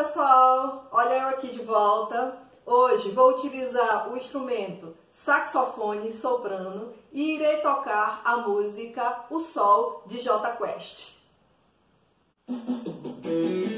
pessoal, olha eu aqui de volta. Hoje vou utilizar o instrumento saxofone soprano e irei tocar a música O Sol de J Quest.